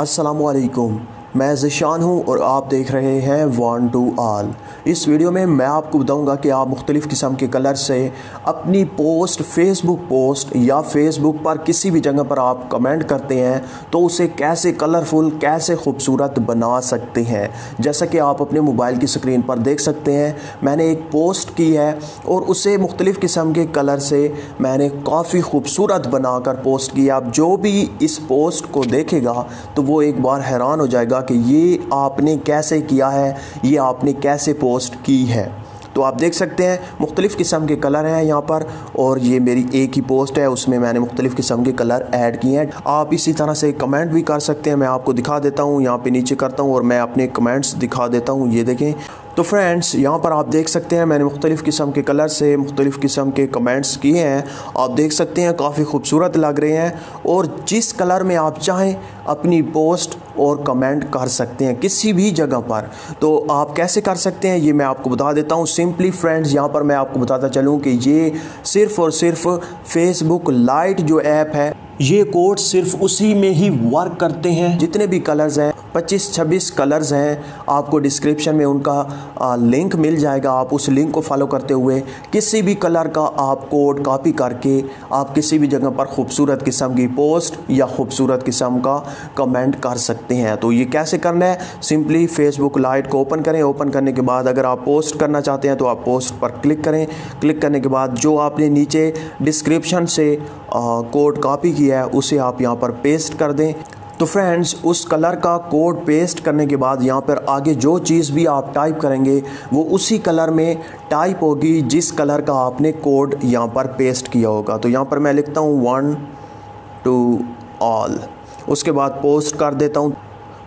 السلام علیکم۔ میں ذیشان ہوں اور آپ دیکھ رہے ہیں وان ٹو آل۔ اس ویڈیو میں میں آپ کو بتاؤں گا کہ آپ مختلف قسم کے کلر سے اپنی پوسٹ فیس بک پوسٹ یا فیس بک پر کسی بھی جگہ پر آپ کمنٹ کرتے ہیں تو اسے کیسے کلرفل، کیسے خوبصورت بنا سکتے ہیں۔ جیسا کہ آپ اپنے موبائل کی سکرین پر دیکھ سکتے ہیں، میں نے ایک پوسٹ کی ہے اور اسے مختلف قسم کے کلر سے میں نے کافی خوبصورت بنا کر پوسٹ کیا اب جو بھی اس پوسٹ کو دیکھے گا تو وہ ایک بار حیران ہو جائے گا کہ یہ آپ نے کیسے کیا ہے، یہ آپ نے کیسے پوسٹ کی ہے۔ تو آپ دیکھ سکتے ہیں، مختلف قسم کے کلر ہیں یہاں پر اور یہ میری ایک ہی پوسٹ ہے، اس میں میں نے مختلف قسم کے کلر ایڈ کیے ہیں۔ آپ اسی طرح سے کمنٹ بھی کر سکتے ہیں، میں آپ کو دکھا دیتا ہوں، یہاں پہ نیچے کرتا ہوں اور میں اپنے کمنٹس دکھا دیتا ہوں۔ یہ دیکھیں تو فرینڈس یہاں پر آپ دیکھ سکتے ہیں میں نے مختلف قسم کے کلر سے مختلف قسم کے کمنٹس کیے ہیں۔ آپ دیکھ سکتے ہیں کافی خوبصورت لگ رہے ہیں اور جس کلر میں آپ چاہیں اپنی پوسٹ اور کمنٹ کر سکتے ہیں کسی بھی جگہ پر۔ تو آپ کیسے کر سکتے ہیں یہ میں آپ کو بتا دیتا ہوں۔ سمپلی فرینڈز یہاں پر میں آپ کو بتاتا چلوں کہ یہ صرف اور صرف فیس بک لائٹ جو ایپ ہے یہ کوڈ صرف اسی میں ہی ورک کرتے ہیں۔ جتنے بھی کلرز ہیں، پچیس چھبیس کلرز ہیں، آپ کو ڈسکرپشن میں ان کا لنک مل جائے گا۔ آپ اس لنک کو فالو کرتے ہوئے کسی بھی کلر کا آپ کوڈ کاپی کر کے آپ کسی بھی جگہ پر خوبصورت قسم کی پوسٹ یا خوبصورت قسم کا کمنٹ کر سکتے ہیں۔ تو یہ کیسے کرنا ہے؟ سمپلی فیس بک لائٹ کو اوپن کریں۔ اوپن کرنے کے بعد اگر آپ پوسٹ کرنا چاہتے ہیں تو آپ پوسٹ پر کلک کریں۔ کلک کرنے کے بعد جو آپ نے نیچے ڈسکرپشن سے کوڈ کاپی کیا ہے، اسے آپ یہاں پر پیسٹ کر دیں۔ تو فرینڈز، اس کلر کا کوڈ پیسٹ کرنے کے بعد یہاں پر آگے جو چیز بھی آپ ٹائپ کریں گے، وہ اسی کلر میں ٹائپ ہوگی جس کلر کا آپ نے کوڈ یہاں پر پیسٹ کیا ہوگا۔ تو یہاں پر میں لکھتا ہوں، ون، ٹو، آل۔ اس کے بعد پوسٹ کر دیتا ہوں۔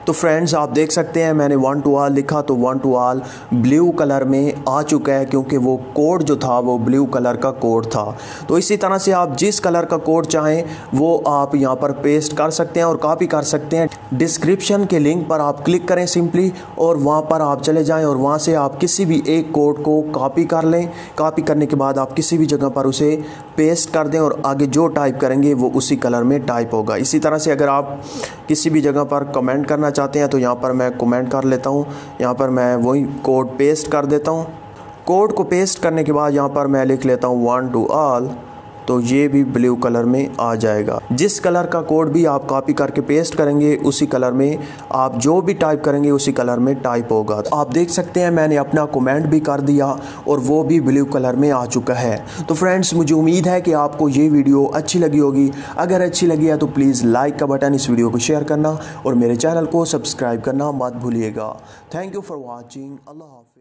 تو فرینڈز آپ دیکھ سکتے ہیں میں نے ون ٹو آل لکھا تو one to all blue colour میں آ چکا ہے کیونکہ وہ کوڈ جو تھا وہ بلیو کلر کا کوڈ تھا۔ تو اسی طرح سے آپ جس کلر کا کوڈ چاہیں وہ آپ یہاں پر پیسٹ کر سکتے ہیں اور کاپی کر سکتے ہیں۔ ڈسکرپشن کے لنک پر آپ کلک کریں سمپلی اور وہاں پر آپ چلے جائیں اور وہاں سے آپ کسی بھی ایک کوڈ کو کاپی کر لیں۔ کاپی کرنے کے بعد آپ کسی بھی جگہ پر اسے پیسٹ کر دیں اور آگے جو ٹائپ کریں گے وہ اسی کلر میں ٹائپ ہوگا۔ اسی طرح سے اگر آپ کسی بھی جگہ پر کمنٹ کرنا چاہتے ہیں تو یہاں پر میں کومنٹ کر لیتا ہوں۔ یہاں پر میں وہی کوڈ پیسٹ کر دیتا ہوں۔ کوڈ کو پیسٹ کرنے کے بعد یہاں پر میں لکھ لیتا ہوں ون ٹو آل تو یہ بھی بلیو کلر میں آ جائے گا۔ جس کلر کا کوڈ بھی آپ کاپی کر کے پیسٹ کریں گے، اسی کلر میں آپ جو بھی ٹائپ کریں گے، اسی کلر میں ٹائپ ہوگا۔ آپ دیکھ سکتے ہیں میں نے اپنا کومنٹ بھی کر دیا اور وہ بھی بلیو کلر میں آ چکا ہے۔ تو فرینڈز مجھے امید ہے کہ آپ کو یہ ویڈیو اچھی لگی ہوگی۔ اگر اچھی لگی ہے تو پلیز لائک کا بٹن اس ویڈیو کو شیئر کرنا اور میرے چینل کو سبسکرائب کرنا مت بھولیے گا۔ تھینک یو فار واچنگ اللہ حافظ۔